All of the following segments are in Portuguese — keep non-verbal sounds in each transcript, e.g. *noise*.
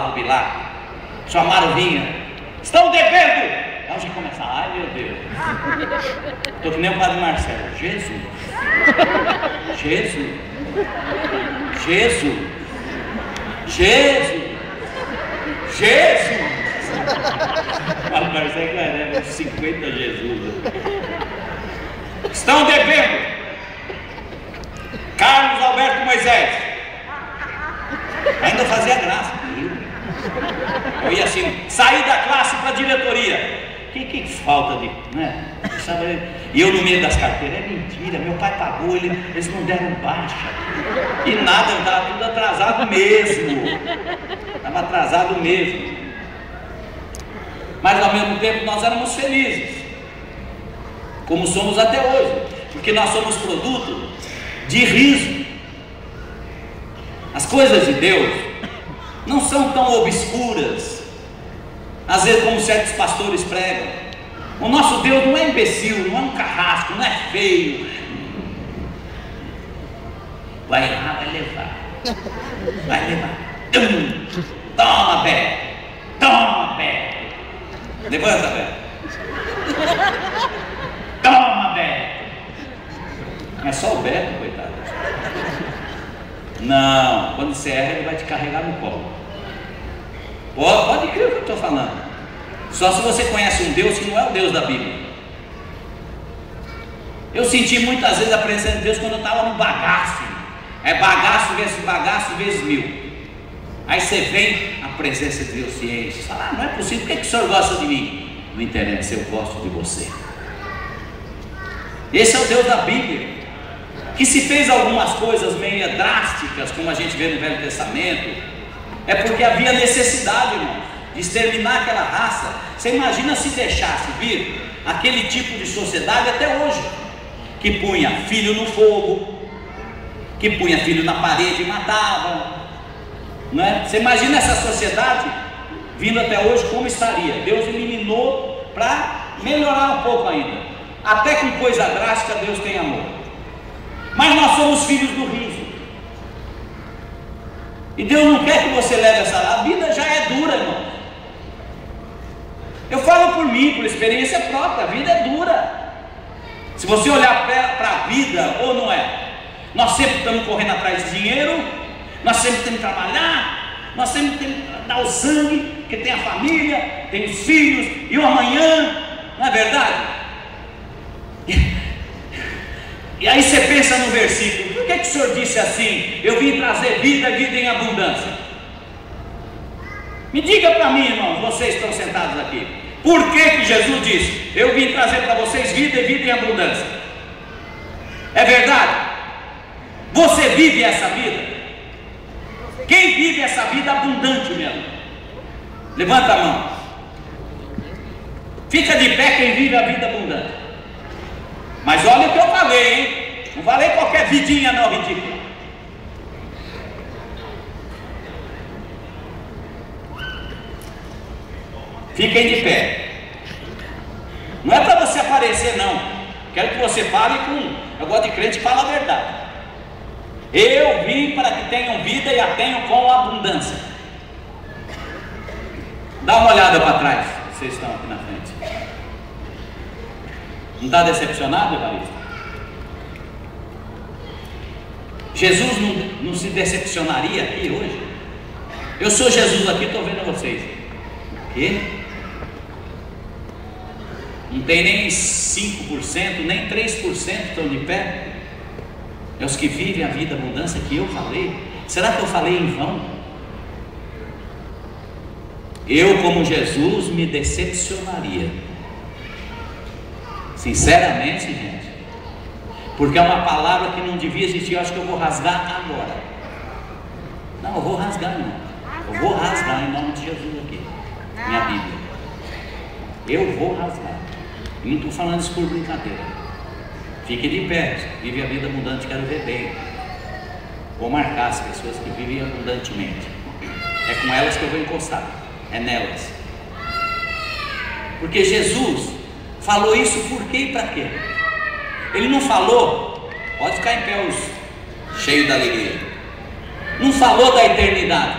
pro Bilac. Chamaram vinha. Estão devendo! Aí já começa, ai meu Deus. *laughs* Estou que nem o padre Marcelo. Jesus. Jesus. Jesus. Jesus. Jesus. Padre Marcelo é 50 Jesus. Estão devendo. Carlos Alberto Moisés. Ainda fazia graça. Eu ia assim, sair da classe para a diretoria. Que, que falta de. Né? Sabe, e eu no meio das carteiras, é mentira, meu pai pagou, ele, eles não deram baixa. E nada, estava tudo atrasado mesmo. Estava atrasado mesmo. Mas ao mesmo tempo nós éramos felizes. Como somos até hoje. Porque nós somos produto de riso. As coisas de Deus não são tão obscuras, às vezes como certos pastores pregam. O nosso Deus não é imbecil, não é um carrasco, não é feio. Vai lá, vai levar. Vai levar. Toma, Beto. Toma, Beto. Levanta, Beto. Toma, Beto. É só o Beto, coitado. Não, quando você erra, ele vai te carregar no colo. Pode, crer o que eu estou falando. Só se você conhece um Deus que não é o Deus da Bíblia. Eu senti muitas vezes a presença de Deus quando eu estava no bagaço. É bagaço vezes bagaço vezes mil. Aí você vem, a presença de Deus se enche. Você fala, ah, não é possível, por que, que o senhor gosta de mim? Não interessa, eu gosto de você. Esse é o Deus da Bíblia que se fez algumas coisas meio drásticas, como a gente vê no Velho Testamento, é porque havia necessidade, irmão, de exterminar aquela raça. Você imagina se deixasse vir aquele tipo de sociedade até hoje, que punha filho no fogo, que punha filho na parede e matava. Não é? Você imagina essa sociedade vindo até hoje como estaria? Deus eliminou para melhorar um pouco ainda. Até com coisa drástica Deus tem amor. Mas nós somos filhos do riso. E Deus não quer que você leve essa. A vida já é dura, irmão. Eu falo por mim, por experiência própria, a vida é dura. Se você olhar para a vida, ou não é? Nós sempre estamos correndo atrás de dinheiro, nós sempre temos que trabalhar, nós sempre temos que dar o sangue, porque tem a família, tem os filhos, e o amanhã, não é verdade? E aí você pensa no versículo, que, que o Senhor disse assim? Eu vim trazer vida, vida em abundância. Me diga para mim, irmãos, vocês estão sentados aqui. Por que, que Jesus disse? Eu vim trazer para vocês vida e vida em abundância. É verdade? Você vive essa vida? Quem vive essa vida abundante mesmo? Levanta a mão. Fica de pé quem vive a vida abundante. Mas olha o que eu falei, hein? Não falei qualquer vidinha não, ridícula. Fiquem de pé. Não é para você aparecer, não. Quero que você fale com. Eu gosto de crente que fala a verdade. Eu vim para que tenham vida e a tenham com abundância. Dá uma olhada para trás. Vocês estão aqui na frente. Não está decepcionado, Evaristo? Jesus não, não se decepcionaria aqui hoje? Eu sou Jesus aqui, estou vendo vocês. O quê? Não tem nem 5%, nem 3% estão de pé. É os que vivem a vida, a mudança que eu falei. Será que eu falei em vão? Eu, como Jesus, me decepcionaria. Sinceramente, gente. Porque é uma palavra que não devia existir. Eu acho que eu vou rasgar agora. Não, eu vou rasgar, não. Eu vou rasgar em nome de Jesus aqui. Minha Bíblia. Eu vou rasgar. E não estou falando isso por brincadeira. Fique de pé. Vive a vida abundante, quero ver bem. Vou marcar as pessoas que vivem abundantemente. É com elas que eu vou encostar. É nelas. Porque Jesus falou isso por quê e para quê? Ele não falou, pode ficar em pé os cheios da alegria. Não falou da eternidade.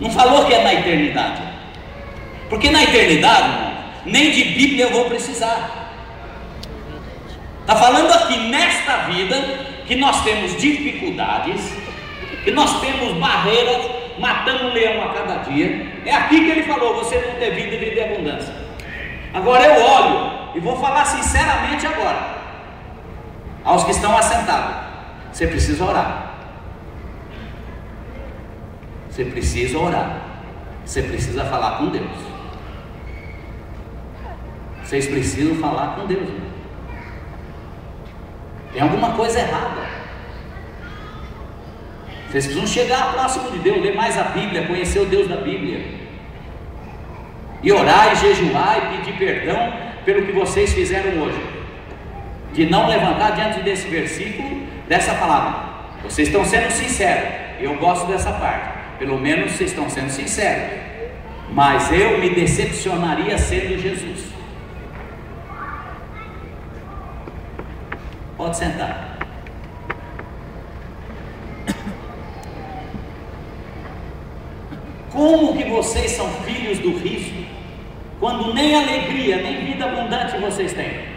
Não falou que é na eternidade. Porque na eternidade, nem de Bíblia eu vou precisar. Está falando aqui nesta vida que nós temos dificuldades, que nós temos barreiras, matando um leão a cada dia. É aqui que ele falou: você não ter vida e vida em abundância. Agora eu olho e vou falar sinceramente agora, aos que estão assentados: você precisa orar. Você precisa orar. Você precisa falar com Deus. Vocês precisam falar com Deus. Tem alguma coisa errada. Vocês precisam chegar próximo de Deus, ler mais a Bíblia, conhecer o Deus da Bíblia. E orar e jejuar e pedir perdão pelo que vocês fizeram hoje. De não levantar diante desse versículo, dessa palavra. Vocês estão sendo sinceros. Eu gosto dessa parte. Pelo menos vocês estão sendo sinceros. Mas eu me decepcionaria sendo Jesus. Pode sentar. Como que vocês são filhos do riso, quando nem alegria, nem vida abundante vocês têm?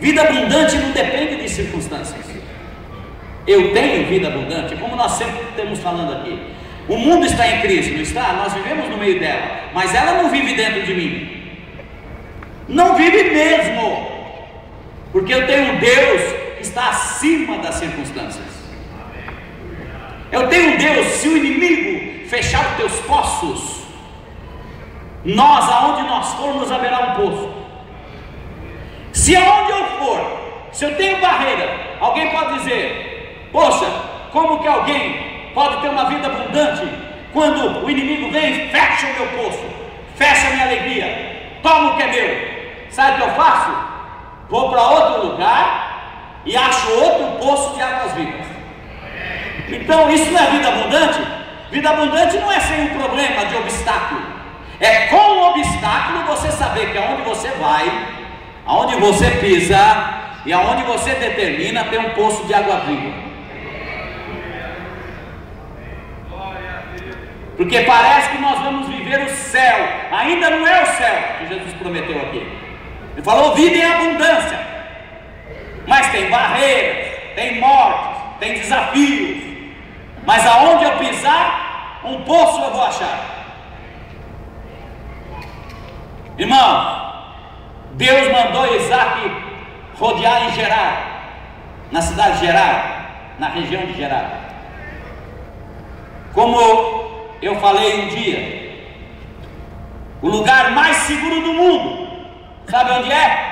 Vida abundante não depende de circunstâncias. Eu tenho vida abundante, como nós sempre estamos falando aqui. O mundo está em crise, não está? Nós vivemos no meio dela, mas ela não vive dentro de mim. Não vive mesmo, porque eu tenho um Deus que está acima das circunstâncias. Eu tenho um Deus, se o inimigo fechar os teus poços, nós, aonde nós formos, haverá um poço. Se aonde eu for, se eu tenho barreira, alguém pode dizer, Poxa, como que alguém pode ter uma vida abundante quando o inimigo vem e fecha o meu poço, fecha a minha alegria, toma o que é meu? Sabe o que eu faço? Vou para outro lugar e acho outro poço de águas vivas. Então, isso não é vida abundante? Vida abundante não é sem um problema de obstáculo. É com o obstáculo você saber que aonde você vai, aonde você pisa e aonde você determina tem um poço de água viva. Porque parece que nós vamos viver o céu, ainda não é o céu que Jesus prometeu aqui. Ele falou vida em abundância, mas tem barreiras, tem mortes, tem desafios. Mas aonde eu pisar, um poço eu vou achar. Irmão, Deus mandou Isaac rodear em Gerar, na cidade de Gerar, na região de Gerar. Como eu falei um dia, o lugar mais seguro do mundo, sabe onde é?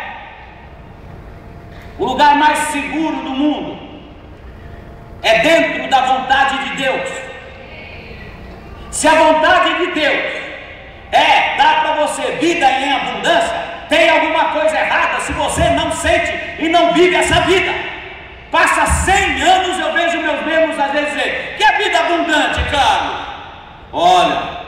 O lugar mais seguro do mundo é dentro da vontade de Deus. Se a vontade de Deus é dar para você vida em abundância, tem alguma coisa errada se você não sente e não vive essa vida. Passa 100 anos, eu vejo meus membros às vezes dizer: que é vida abundante, Carlos? Olha,